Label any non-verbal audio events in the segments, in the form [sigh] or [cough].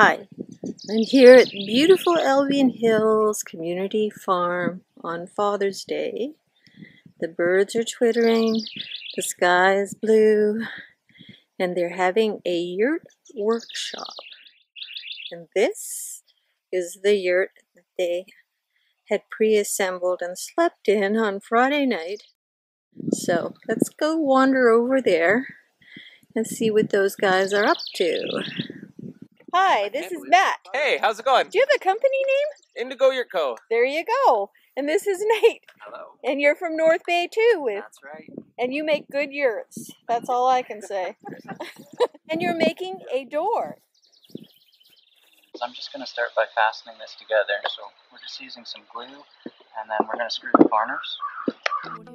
Hi, I'm here at beautiful Albion Hills Community Farm on Father's Day. The birds are twittering, the sky is blue, and they're having a yurt workshop. And this is the yurt that they had pre-assembled and slept in on Friday night. So let's go wander over there and see what those guys are up to. Hi, this is Matt. Hey, how's it going? Do you have a company name? Indigo Yurt Co. There you go. And this is [laughs] Nate. Hello. And you're from North Bay too with That's right. and you make good yurts. That's all I can say. [laughs] and you're making [laughs] a door. So I'm just going to start by fastening this together. So we're just using some glue and then we're going to screw the corners.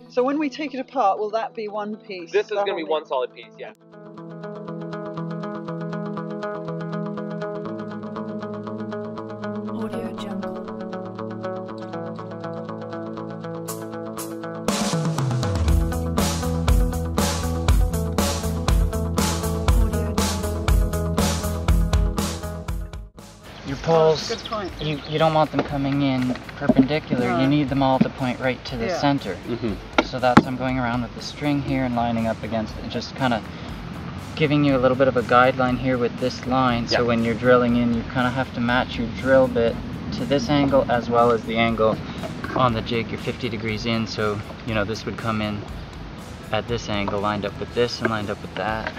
So when we take it apart, will that be one piece? This is going to be one solid piece, yeah. Your That's poles, a good point. you, you don't want them coming in perpendicular. No. You need them all to point right to the Yeah. center. Mm-hmm. So that's I'm going around with the string here and lining up against it, just kind of giving you a little bit of a guideline here with this line. So Yeah. when you're drilling in, you kind of have to match your drill bit to this angle as well as the angle on the jig. You're 50 degrees in, so you know this would come in at this angle, lined up with this and lined up with that.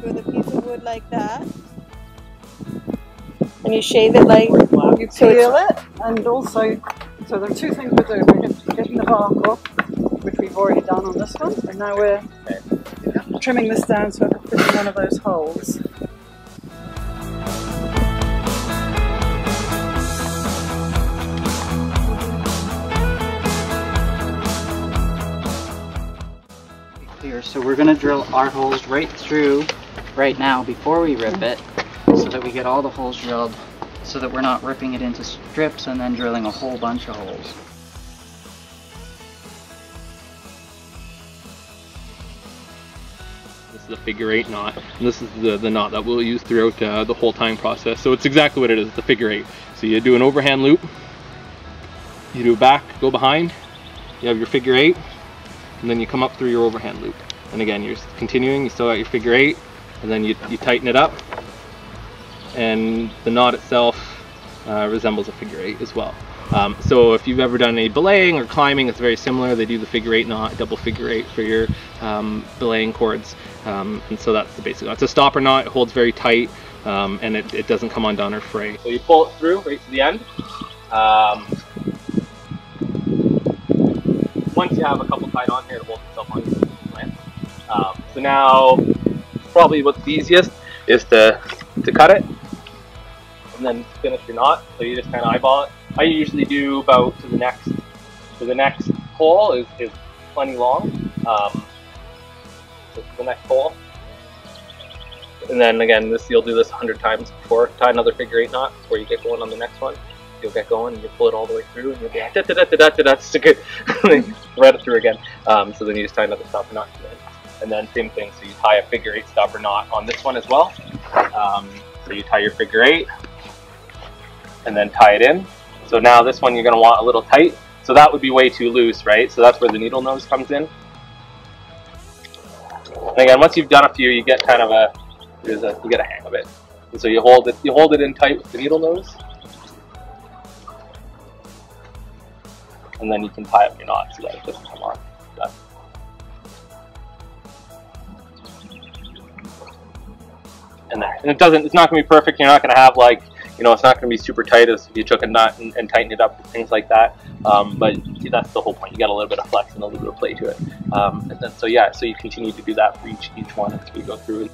Like with a piece of wood like that. And you shave it like You So peel it, and also, so there are two things we're doing. We're getting the bark off, which we've already done on this one, and now we're trimming this down so it can fit in one of those holes. clear. So we're gonna drill our holes right through right now before we rip it so that we get all the holes drilled so that we're not ripping it into strips and then drilling a whole bunch of holes. This is the figure eight knot, and this is the, the knot that we'll use throughout uh, the whole tying process. So it's exactly what it is, the figure eight. So you do an overhand loop, you do a back, go behind, you have your figure eight, and then you come up through your overhand loop. And again, you're continuing, you still got your figure eight, and then you, you tighten it up, and the knot itself uh, resembles a figure eight as well. Um, so if you've ever done any belaying or climbing, it's very similar. They do the figure eight knot, double figure eight for your um, belaying cords. Um, and so that's the basic knot. It's a stopper knot, it holds very tight, um, and it, it doesn't come undone or fray. So you pull it through right to the end. Um, once you have a couple tied on here, it holds itself on. Um, so now, probably what's easiest is to, to cut it and then finish your knot. So you just kind of eyeball it. I usually do about to the next to the next hole is, is plenty long. Um, the next hole. And then again, this you'll do this a hundred times before tie another figure eight knot before you get going on the next one. You'll get going and you pull it all the way through and you'll be like, da da da da da da. That's good. Thread it through again. Um, so then you just tie another stopper knot. And then same thing. So you tie a figure eight stopper knot on this one as well. Um, so you tie your figure eight and then tie it in. So now this one you're going to want a little tight. So that would be way too loose, right? So that's where the needle nose comes in. And again, once you've done a few, you get kind of a, a you get a hang of it. And so you hold it, you hold it in tight with the needle nose, and then you can tie up your knot so that it doesn't come on. Done. And there, and it doesn't. It's not going to be perfect. You're not going to have like you know, it's not going to be super tight as if you took a nut and, and tighten it up and things like that. Um, but that's the whole point. You got a little bit of flex and a little bit of play to it. Um, and then, so yeah, so you continue to do that for each each one as we go through.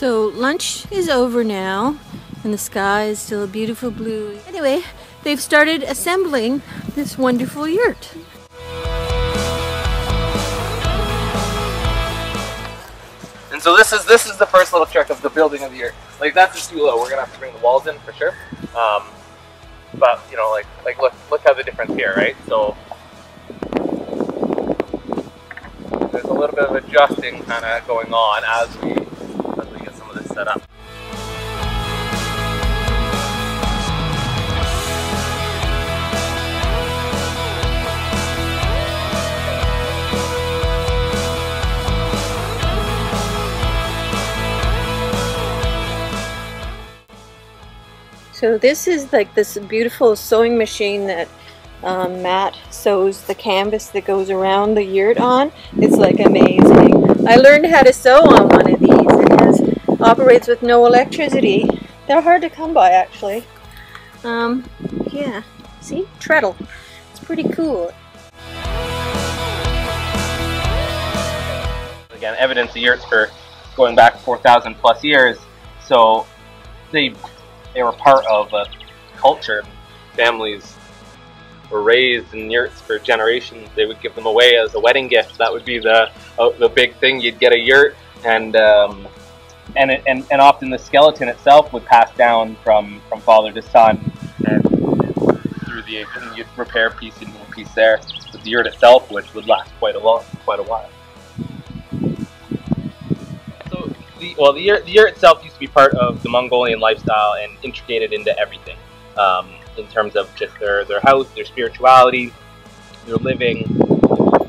So lunch is over now and the sky is still a beautiful blue. Anyway, they've started assembling this wonderful yurt. And so this is this is the first little trick of the building of the yurt. Like that's just too low. We're gonna have to bring the walls in for sure. Um, but you know, like like look look how the difference here, right? So there's a little bit of adjusting kind of going on as we as we So this is like this beautiful sewing machine that um, Matt sews the canvas that goes around the yurt on. It's like amazing. I learned how to sew on one of these. It has, operates with no electricity. They're hard to come by actually. Um, yeah, see? Treadle. It's pretty cool. Again, evidence of yurts for going back 4,000 plus years. So they they were part of a culture. Families were raised in yurts for generations. They would give them away as a wedding gift. That would be the uh, the big thing. You'd get a yurt, and um, and, it, and and often the skeleton itself would pass down from from father to son, and through the and you'd repair piece and piece there. But the yurt itself, which would last quite a long, quite a while. So the well, the yurt, the yurt itself used to be part of the Mongolian lifestyle and integrated into everything um, in terms of just their their house, their spirituality, their living,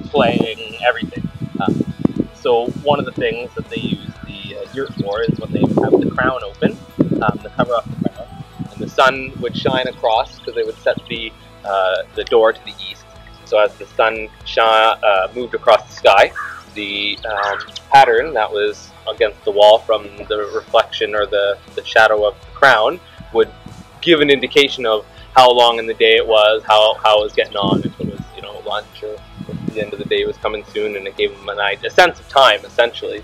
playing, everything. Um, so one of the things that they use uh, yurt for is when they have the crown open, um, the cover off the crown, and the sun would shine across because they would set the uh, the door to the east. So as the sun uh, moved across the sky, the um, pattern that was against the wall from the reflection or the, the shadow of the crown would give an indication of how long in the day it was, how, how it was getting on, if it was, you know, lunch or the end of the day was coming soon, and it gave them an a sense of time, essentially.